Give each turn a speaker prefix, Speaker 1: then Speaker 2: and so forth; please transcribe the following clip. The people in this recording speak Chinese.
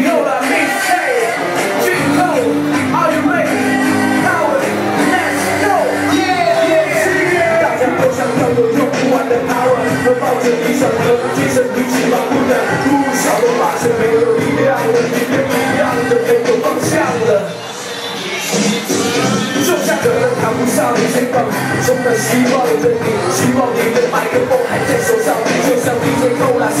Speaker 1: you let's go, yeah! 大家都想不完的 hour，我抱着理想和精神，起，我发现没有力量了，没有方向了。就像可能谈不上肩膀中的希望的你，希望你的麦克风还在手上，就像 DJ 够了谁？